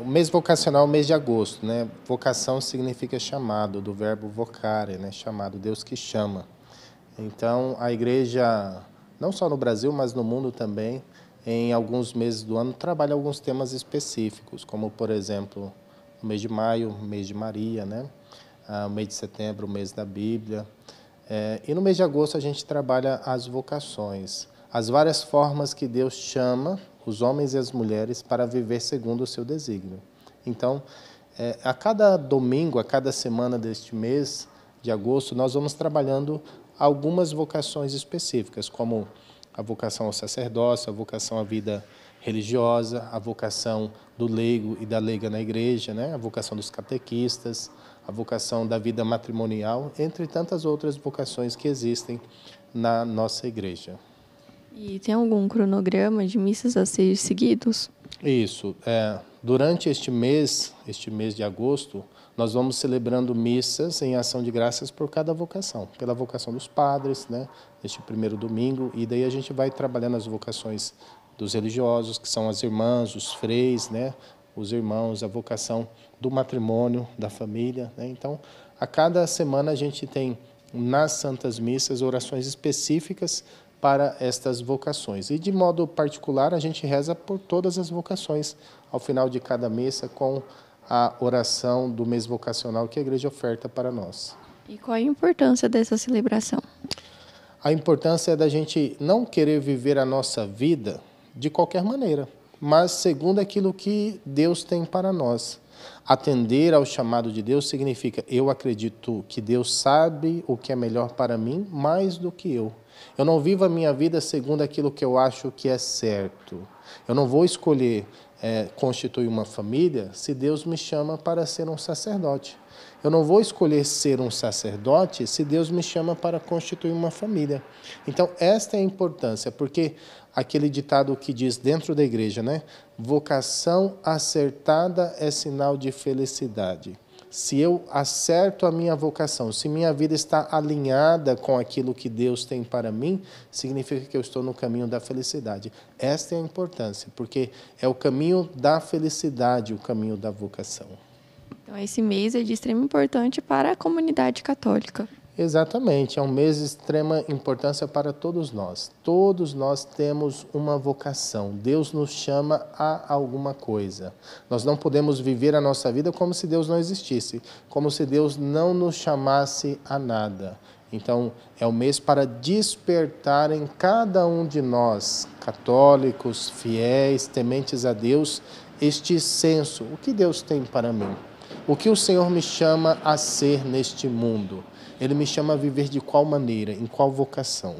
O mês vocacional é o mês de agosto, né? Vocação significa chamado, do verbo vocare, né? Chamado, Deus que chama. Então, a igreja, não só no Brasil, mas no mundo também, em alguns meses do ano, trabalha alguns temas específicos, como, por exemplo, o mês de maio, o mês de Maria, né? Ah, o mês de setembro, o mês da Bíblia. É, e no mês de agosto a gente trabalha as vocações, as várias formas que Deus chama os homens e as mulheres para viver segundo o seu desígnio. Então, é, a cada domingo, a cada semana deste mês de agosto, nós vamos trabalhando algumas vocações específicas, como a vocação ao sacerdócio, a vocação à vida religiosa, a vocação do leigo e da leiga na igreja, né? a vocação dos catequistas, a vocação da vida matrimonial, entre tantas outras vocações que existem na nossa igreja. E tem algum cronograma de missas a ser seguidos? Isso. É, durante este mês, este mês de agosto, nós vamos celebrando missas em ação de graças por cada vocação. Pela vocação dos padres, né, neste primeiro domingo, e daí a gente vai trabalhando as vocações dos religiosos, que são as irmãs, os freis, né, os irmãos, a vocação do matrimônio, da família. Né? Então, a cada semana a gente tem nas Santas Missas orações específicas para estas vocações. E de modo particular, a gente reza por todas as vocações ao final de cada missa com a oração do mês vocacional que a igreja oferta para nós. E qual a importância dessa celebração? A importância é da gente não querer viver a nossa vida de qualquer maneira, mas segundo aquilo que Deus tem para nós. Atender ao chamado de Deus significa eu acredito que Deus sabe o que é melhor para mim mais do que eu. Eu não vivo a minha vida segundo aquilo que eu acho que é certo. Eu não vou escolher é, constituir uma família se Deus me chama para ser um sacerdote. Eu não vou escolher ser um sacerdote se Deus me chama para constituir uma família. Então, esta é a importância, porque aquele ditado que diz dentro da igreja, né? Vocação acertada é sinal de felicidade se eu acerto a minha vocação, se minha vida está alinhada com aquilo que Deus tem para mim, significa que eu estou no caminho da felicidade. Esta é a importância, porque é o caminho da felicidade, o caminho da vocação. Então, esse mês é de extrema importância para a comunidade católica. Exatamente, é um mês de extrema importância para todos nós. Todos nós temos uma vocação. Deus nos chama a alguma coisa. Nós não podemos viver a nossa vida como se Deus não existisse, como se Deus não nos chamasse a nada. Então, é um mês para despertar em cada um de nós, católicos, fiéis, tementes a Deus, este senso: o que Deus tem para mim? O que o Senhor me chama a ser neste mundo? Ele me chama a viver de qual maneira, em qual vocação?